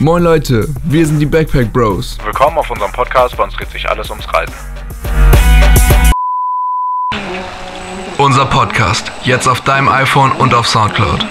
Moin Leute, wir sind die Backpack Bros. Willkommen auf unserem Podcast, bei uns dreht sich alles ums Reisen. Unser Podcast, jetzt auf deinem iPhone und auf Soundcloud.